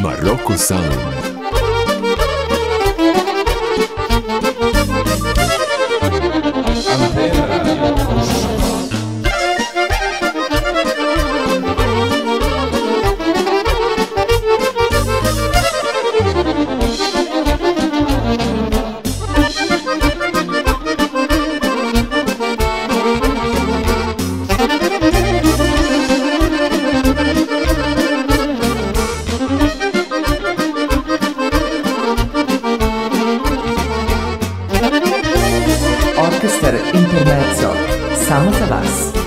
Marocco Sound. Orkestar Intermezzo samo za vas.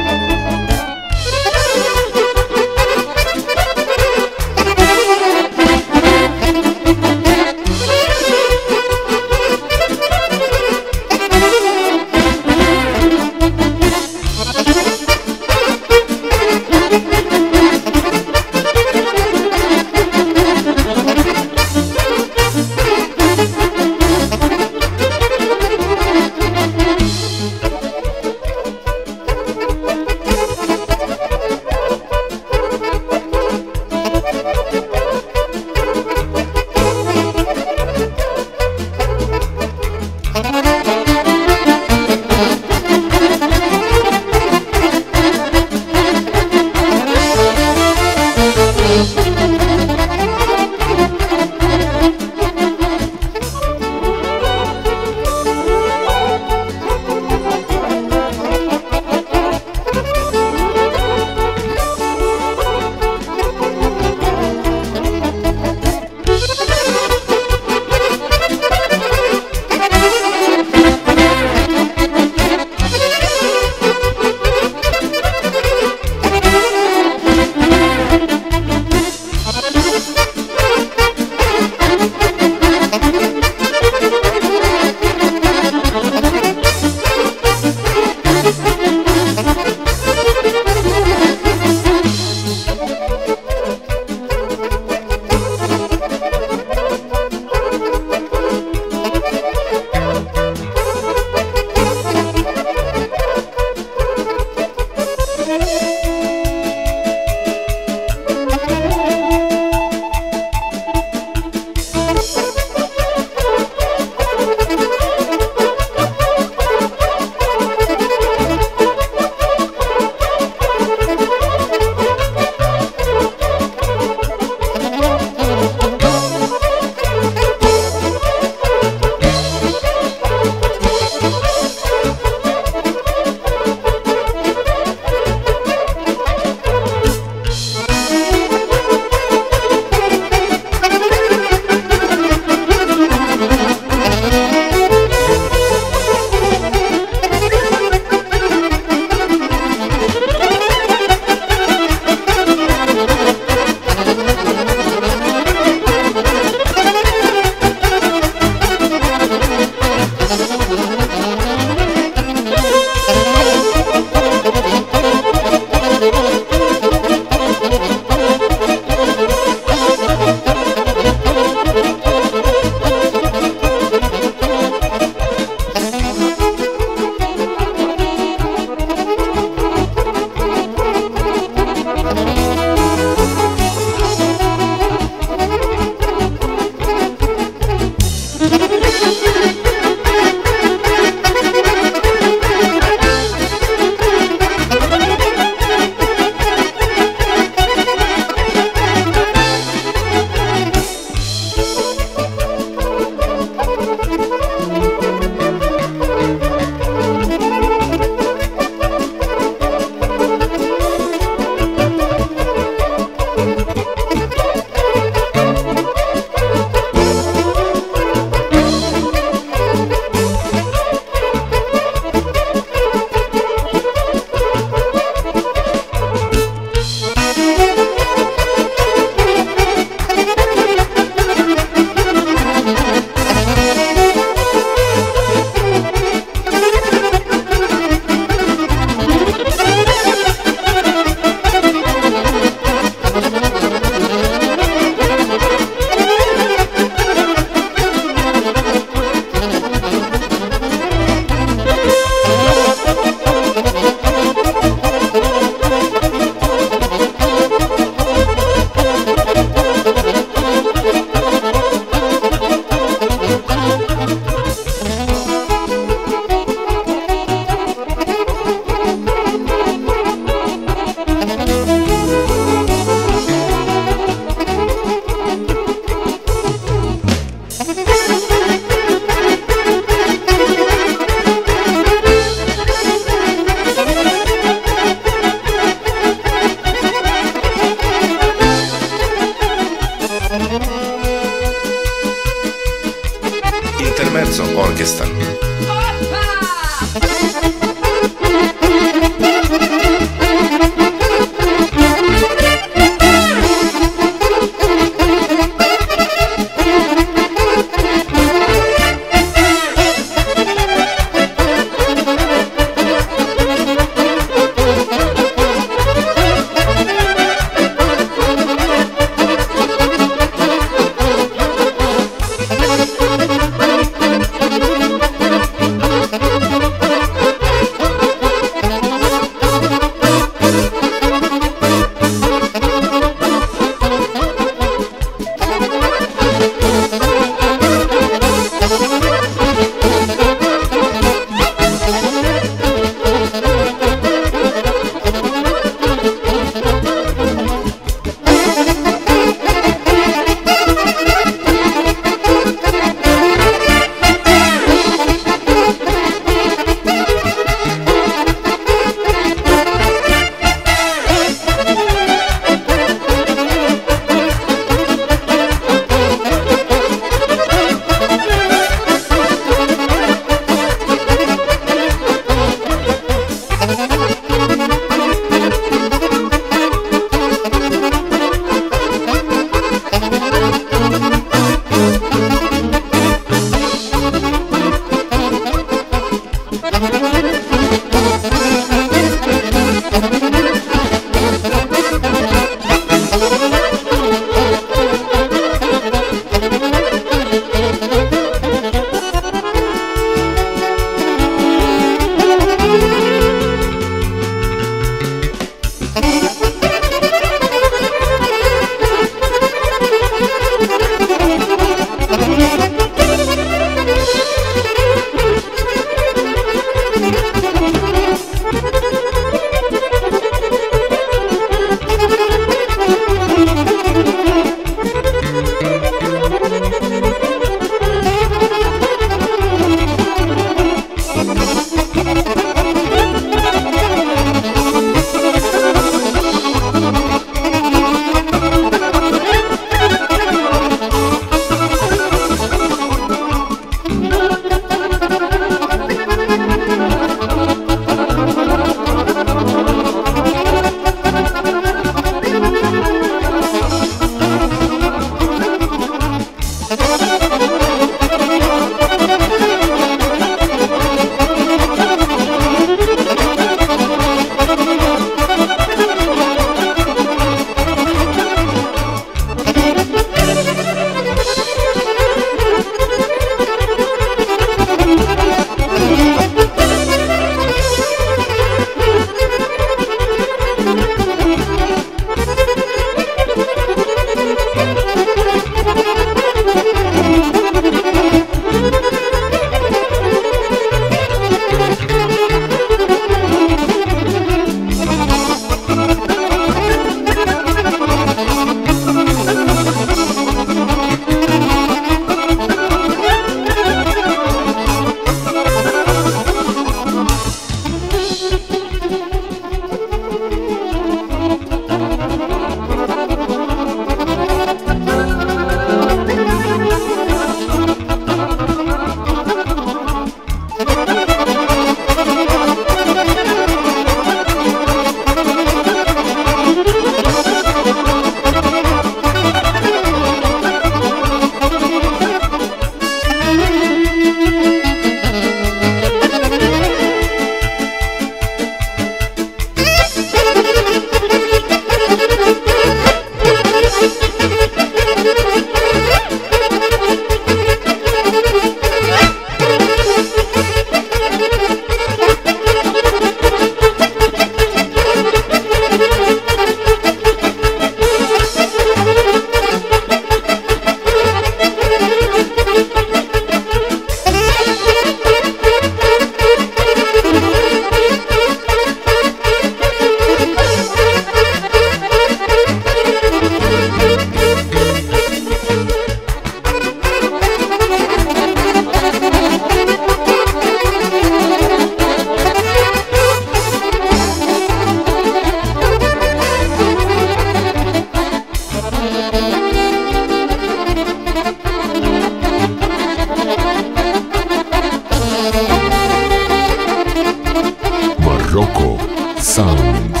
Rocco Sound.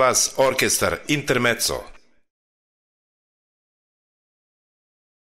Vas orkestar Intermezzo.